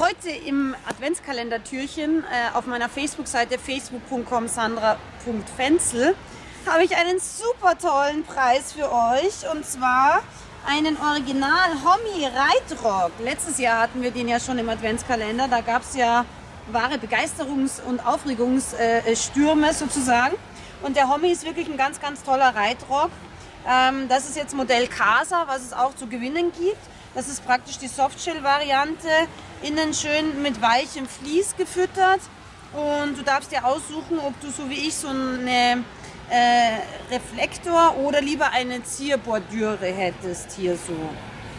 Heute im Adventskalender-Türchen äh, auf meiner Facebook-Seite facebook.com sandra.fenzel habe ich einen super tollen Preis für euch und zwar einen Original Hommy Reitrock. Letztes Jahr hatten wir den ja schon im Adventskalender, da gab es ja wahre Begeisterungs- und Aufregungsstürme sozusagen. Und der Hommy ist wirklich ein ganz, ganz toller Reitrock. Ähm, das ist jetzt Modell Casa, was es auch zu gewinnen gibt. Das ist praktisch die Softshell-Variante, innen schön mit weichem Vlies gefüttert. Und du darfst dir aussuchen, ob du so wie ich so eine äh, Reflektor oder lieber eine Zierbordüre hättest. Hier so,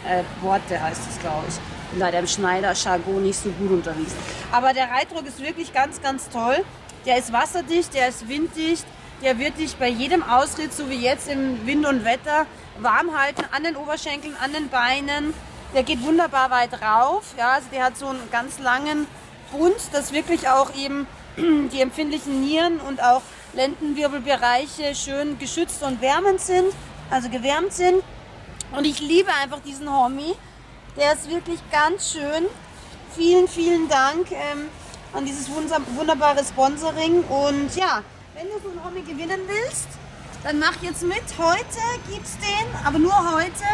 äh, Worte heißt es, glaube ich. Leider im Schneider-Jargon nicht so gut unterwegs. Aber der Reitdruck ist wirklich ganz, ganz toll. Der ist wasserdicht, der ist winddicht, der wird dich bei jedem Ausritt, so wie jetzt im Wind und Wetter, warm halten an den Oberschenkeln, an den Beinen. Der geht wunderbar weit rauf. Ja, also der hat so einen ganz langen Bund, dass wirklich auch eben die empfindlichen Nieren und auch Lendenwirbelbereiche schön geschützt und wärmend sind, also gewärmt sind. Und ich liebe einfach diesen Homie. Der ist wirklich ganz schön. Vielen, vielen Dank ähm, an dieses wunderbare Sponsoring. Und ja, wenn du so einen Homie gewinnen willst, dann mach jetzt mit. Heute gibt es den, aber nur heute,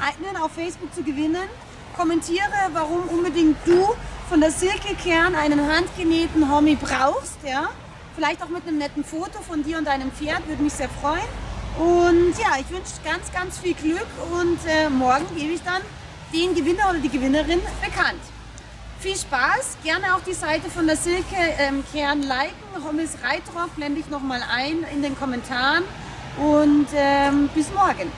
einen auf Facebook zu gewinnen. Kommentiere, warum unbedingt du von der Silke Kern einen handgenähten Homie brauchst. Ja? Vielleicht auch mit einem netten Foto von dir und deinem Pferd, würde mich sehr freuen. Und ja, ich wünsche ganz, ganz viel Glück und äh, morgen gebe ich dann den Gewinner oder die Gewinnerin bekannt. Viel Spaß, gerne auch die Seite von der Silke ähm, Kern liken. Hommes Reitrock blende ich nochmal ein in den Kommentaren und ähm, bis morgen.